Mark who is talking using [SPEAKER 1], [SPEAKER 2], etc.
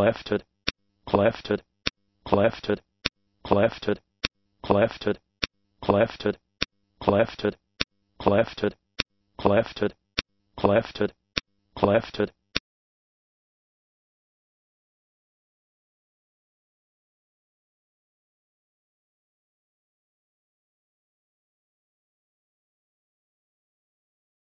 [SPEAKER 1] clefted, clefted, clefted, clefted, clefted, clefted, clefted, clefted, clefted, clefted, clefted,